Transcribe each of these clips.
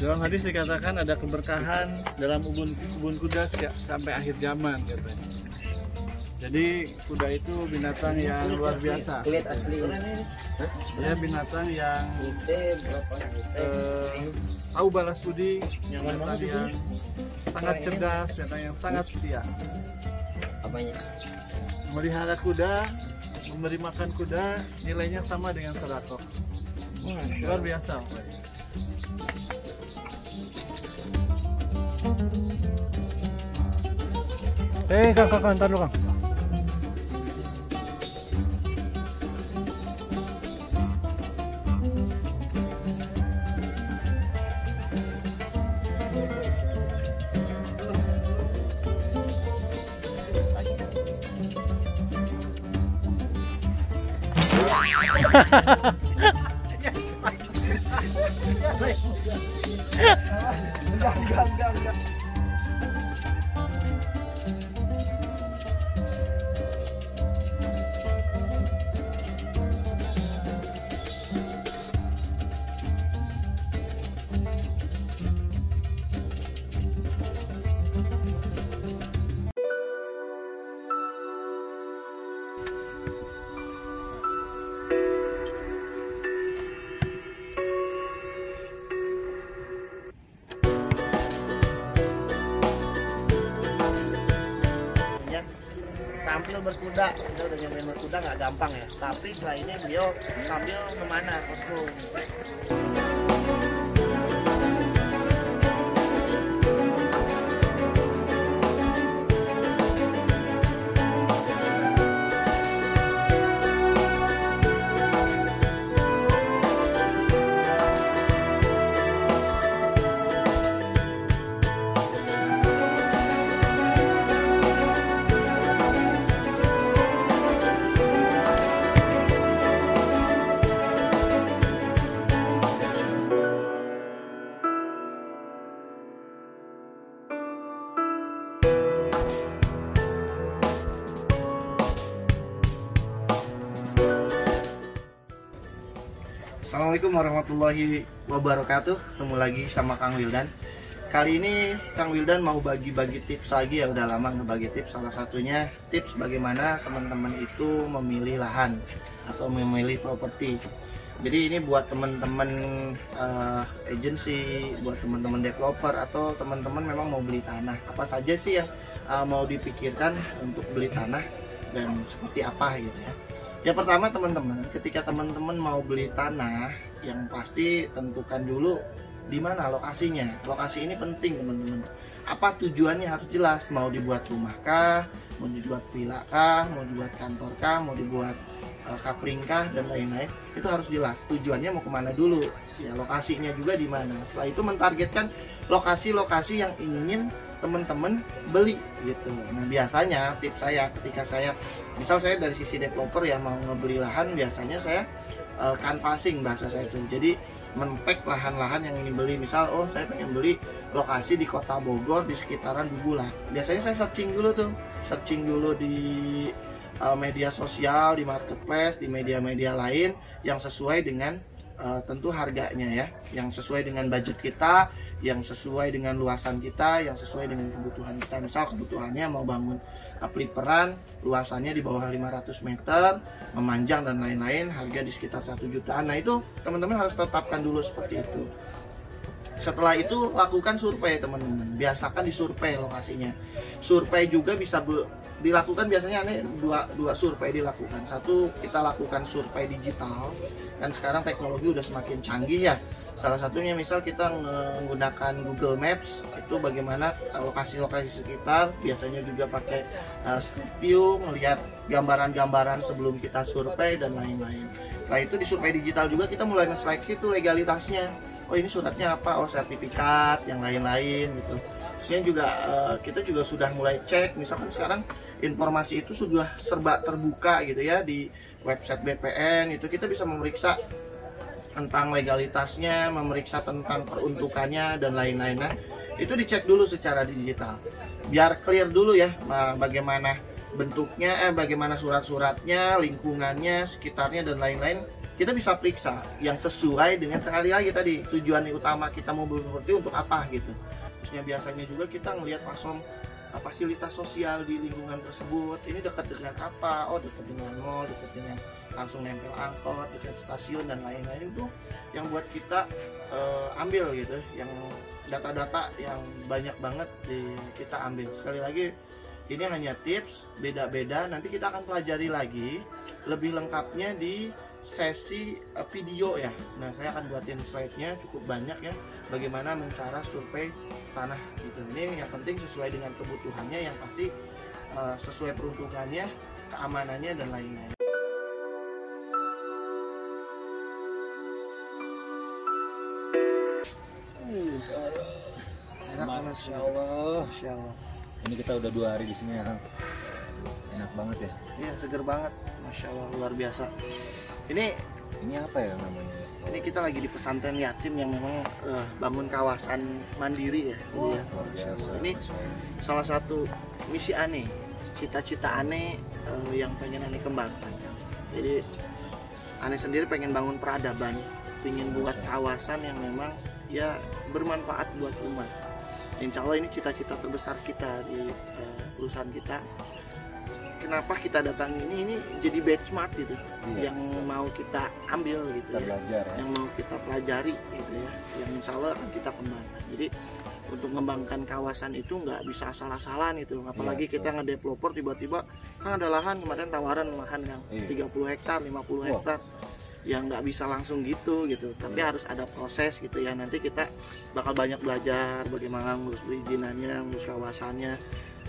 Dalam hadis dikatakan ada keberkahan dalam ubun, ubun kuda sampai akhir zaman katanya. Jadi kuda itu binatang yang luar biasa. Dia binatang yang eh, tahu balas budi, binatang yang sangat cerdas, binatang yang sangat setia. Melihara kuda, memberi makan kuda, nilainya sama dengan serakoh. Luar biasa. Eh, kang, kang, kang, ntar dulu, kang. Ya, tampil berkuda kita udah nyampein berkuda nggak gampang ya. Tapi setelah ini beliau sambil ke mana kostum Assalamualaikum warahmatullahi wabarakatuh. Ketemu lagi sama Kang Wildan. Kali ini Kang Wildan mau bagi-bagi tips lagi. Ya Udah lama ngebagi tips. Salah satunya tips bagaimana teman-teman itu memilih lahan Atau memilih properti. Jadi ini buat teman-teman eh, agency Buat teman-teman developer Atau teman-teman memang mau beli tanah. Apa saja sih yang eh, mau dipikirkan untuk beli tanah Dan seperti apa gitu ya yang pertama teman-teman, ketika teman-teman mau beli tanah, yang pasti tentukan dulu di mana lokasinya. Lokasi ini penting teman-teman. Apa tujuannya harus jelas. Mau dibuat rumah kah, mau dibuat villa kah, mau dibuat kantor kah, mau dibuat kapling kah dan lain-lain. Itu harus jelas. Tujuannya mau ke mana dulu. Ya lokasinya juga di mana. Setelah itu mentargetkan lokasi-lokasi yang ingin teman-teman beli gitu. Nah biasanya tips saya ketika saya misal saya dari sisi developer ya mau ngebeli lahan biasanya saya uh, canvassing bahasa saya itu. Jadi menpek lahan-lahan yang ingin beli misal oh saya pengen beli lokasi di kota Bogor di sekitaran Bubulan. Biasanya saya searching dulu tuh, searching dulu di uh, media sosial, di marketplace, di media-media lain yang sesuai dengan uh, tentu harganya ya, yang sesuai dengan budget kita, yang sesuai dengan luasan kita, yang sesuai dengan kebutuhan kita. Misal kebutuhannya mau bangun peliperan, luasannya di bawah 500 meter, memanjang dan lain-lain, harga di sekitar satu jutaan. Nah itu teman-teman harus tetapkan dulu seperti itu. Setelah itu lakukan survei teman-teman, biasakan disurvei lokasinya. Survei juga bisa dilakukan biasanya aneh dua dua survei dilakukan. Satu kita lakukan survei digital, dan sekarang teknologi udah semakin canggih ya. Salah satunya misal kita menggunakan Google Maps itu bagaimana eh, lokasi-lokasi sekitar biasanya juga pakai uh, View melihat gambaran-gambaran sebelum kita survei dan lain-lain. Setelah itu di survei digital juga kita mulai seleksi tuh legalitasnya oh ini suratnya apa oh sertifikat yang lain-lain gitu Terusnya juga eh, kita juga sudah mulai cek misalkan sekarang informasi itu sudah serba terbuka gitu ya di website BPN itu kita bisa memeriksa tentang legalitasnya, memeriksa tentang peruntukannya dan lain-lain. Nah, itu dicek dulu secara digital. Biar clear dulu ya ma- bagaimana bentuknya, eh bagaimana surat-suratnya, lingkungannya, sekitarnya dan lain-lain kita bisa periksa yang sesuai dengan sekali lagi tadi tujuan utama kita mau berproperti untuk apa gitu. Terusnya biasanya juga kita ngelihat pasom uh, fasilitas sosial di lingkungan tersebut ini dekat dengan apa? Oh dekat dengan mall dekat dengan langsung nempel angkot dekat stasiun dan lain-lain. Itu yang buat kita uh, ambil gitu. Yang data-data yang banyak banget di, kita ambil. Sekali lagi ini hanya tips beda-beda. Nanti kita akan pelajari lagi lebih lengkapnya di sesi uh, video ya. Nah saya akan buatin slide-nya cukup banyak ya bagaimana mencara survei tanah gitu. Ini yang penting sesuai dengan kebutuhannya yang pasti uh, sesuai peruntukannya keamanannya dan lain-lain. Enak banget. Masya Allah. Masya Allah. Ini kita udah dua hari di sini ya, Kang. Enak banget ya. iya seger banget. Masya Allah luar biasa ini Ini apa ya namanya? ini kita lagi di pesantren yatim yang memang eh, bangun kawasan mandiri ya. Luar biasa. Ini salah satu misi aneh cita-cita aneh eh, yang pengen aneh kembangkan. Jadi aneh sendiri pengen bangun peradaban pengen buat kawasan yang memang ya bermanfaat buat umat. Insya Allah ini cita-cita terbesar kita di eh, perusahaan kita kenapa kita datang ini ini jadi benchmark gitu Iya. yang mau kita ambil gitu Kita ya belajar ya. yang mau kita pelajari gitu ya yang insya Allah kita kembangkan jadi untuk mengembangkan kawasan itu nggak bisa asal-asalan itu apalagi Iya, kita ngedeveloper tiba-tiba kan ada lahan kemarin tawaran lahan yang Iya. 30 hektar 50 Wah. hektar yang nggak bisa langsung gitu gitu tapi Iya. harus ada proses gitu ya nanti kita bakal banyak belajar bagaimana ngurus perizinannya ngurus kawasannya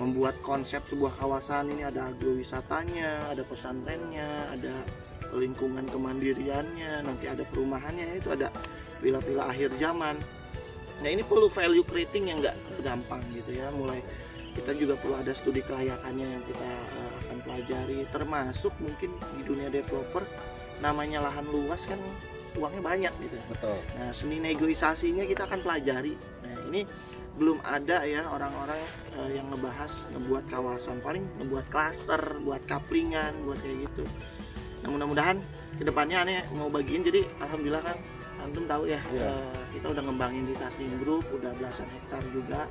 membuat konsep sebuah kawasan ini ada agrowisatanya ada pesantrennya ada lingkungan kemandiriannya nanti ada perumahannya itu ada villa-villa akhir zaman nah ini perlu value creating yang nggak gampang gitu ya mulai kita juga perlu ada studi kelayakannya yang kita eh, akan pelajari termasuk mungkin di dunia developer namanya lahan luas kan uangnya banyak gitu Betul. Nah, seni negosiasinya kita akan pelajari. Nah, ini belum ada ya orang-orang eh, yang ngebahas ngebuat kawasan paling ngebuat klaster, buat kaplingan, buat kayak gitu. Nah, mudah-mudahan ke depannya aneh mau bagiin jadi alhamdulillah kan antum tahu ya Iya. eh, kita udah ngembangin di Tasnim Group udah belasan hektar juga.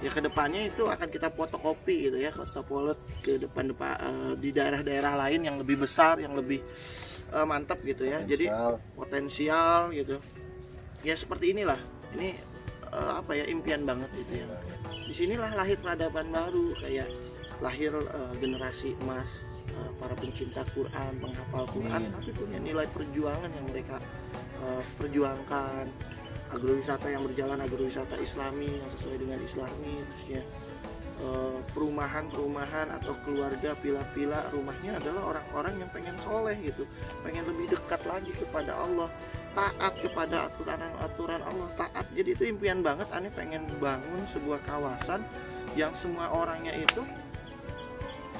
Ya ke depannya itu akan kita fotokopi gitu ya, kita polot ke depan-depan eh, di daerah-daerah lain yang lebih besar, yang lebih eh, mantap gitu ya. Jadi Potensial. potensial gitu ya seperti inilah ini eh, apa ya impian banget gitu ya. Di sinilah lahir peradaban baru kayak lahir eh, generasi emas eh, para pencinta Quran penghafal Quran Amin. tapi punya nilai perjuangan yang mereka eh, perjuangkan. Agrowisata yang berjalan agrowisata Islami yang sesuai dengan Islami terusnya perumahan-perumahan atau keluarga pila-pila rumahnya adalah orang-orang yang pengen soleh gitu pengen lebih dekat lagi kepada Allah taat kepada aturan-aturan Allah taat. Jadi itu impian banget aneh pengen bangun sebuah kawasan yang semua orangnya itu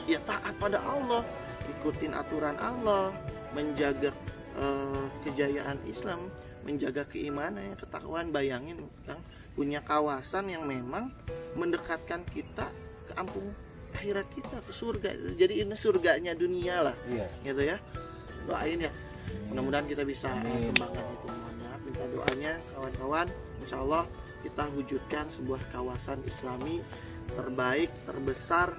ya taat pada Allah ikutin aturan Allah menjaga eh, kejayaan Islam menjaga keimanan ketakwaan. Bayangin Kang punya kawasan yang memang mendekatkan kita ke ampung akhirat kita ke surga. Jadi ini surganya dunia lah Iya. gitu ya. Doain ya mudah-mudahan kita bisa Amin. kembangkan itu mohon minta doanya kawan-kawan. Insya Allah kita wujudkan sebuah kawasan islami terbaik terbesar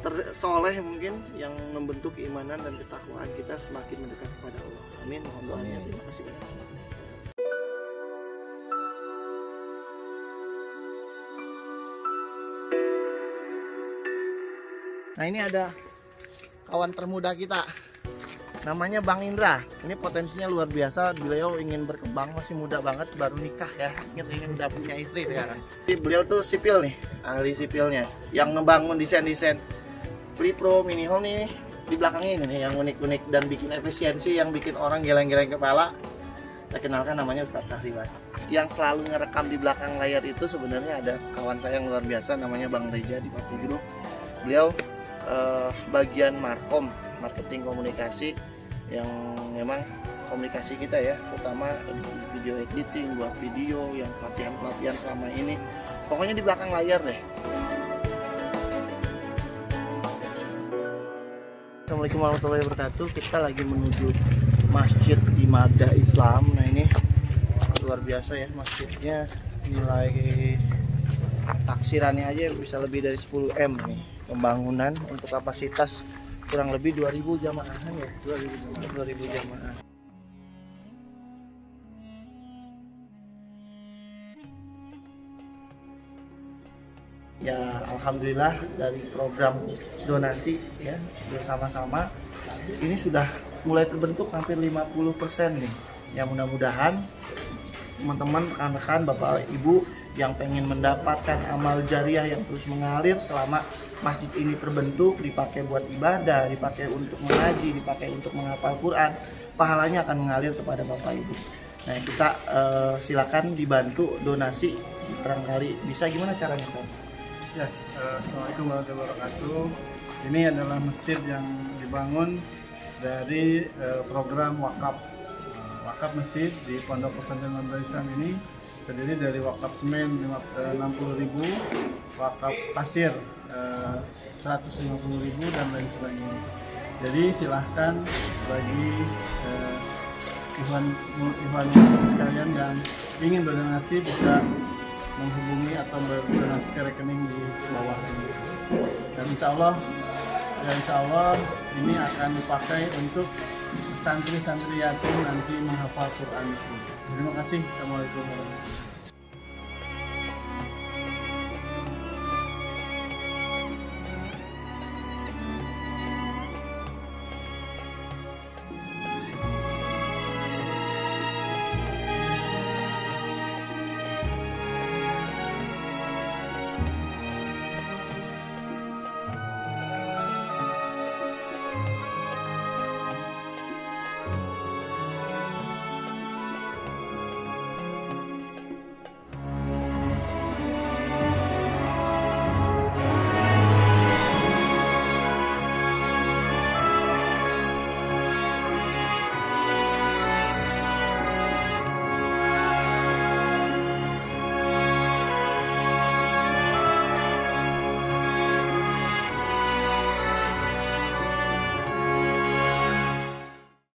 tersoleh mungkin yang membentuk keimanan dan ketakwaan kita semakin mendekat kepada Allah. Amin. Mohon doanya. Terima kasih. Banyak Nah ini ada kawan termuda kita namanya Bang Indra. Ini potensinya luar biasa. Beliau ingin berkembang masih muda banget baru nikah ya. Ingin ingin udah punya istri sekarang. Jadi beliau tuh sipil nih ahli sipilnya yang ngebangun desain-desain. Pro mini home nih di belakangnya ini nih yang unik-unik dan bikin efisiensi yang bikin orang geleng-geleng kepala. Saya kenalkan namanya Ustadz Sahriwan. Yang selalu ngerekam di belakang layar itu sebenarnya ada kawan saya yang luar biasa namanya Bang Reja di Patu Group beliau eh, bagian markom marketing komunikasi yang memang komunikasi kita ya terutama di video editing buat video yang pelatihan pelatihan selama ini. Pokoknya di belakang layar deh. Assalamualaikum warahmatullahi wabarakatuh. Kita lagi menuju masjid Imada Islam. Nah ini luar biasa ya masjidnya. Nilai taksirannya aja bisa lebih dari 10 m nih. Pembangunan untuk kapasitas kurang lebih 2000 jamaahan ya 2000 jamaah. 2000 jamaah. Ya alhamdulillah dari program donasi ya bersama-sama. Ini sudah mulai terbentuk hampir 50% nih. Ya mudah-mudahan teman-teman rekan-rekan bapak ibu yang pengen mendapatkan amal jariah yang terus mengalir selama masjid ini terbentuk dipakai buat ibadah dipakai untuk mengaji dipakai untuk menghafal Quran pahalanya akan mengalir kepada bapak ibu nah kita eh, silakan dibantu donasi barangkali bisa gimana caranya Pak? Ya, eh, Assalamualaikum warahmatullahi wabarakatuh. Ini adalah masjid yang dibangun dari eh, program wakaf wakaf masjid di Pondok Pesantren Nurul ini terdiri dari wakaf semen lima- eh, 60.000, wakaf pasir eh, 150.000 dan lain sebagainya. Jadi silahkan bagi eh, Ikhwan sekalian yang ingin berdonasi bisa menghubungi atau berdonasi ke rekening di bawah ini. Dan insya Allah, ya insya Allah ini akan dipakai untuk santri-santri yatim nanti menghafal Quran di sini. Terima kasih. Assalamualaikum warahmatullahi wabarakatuh.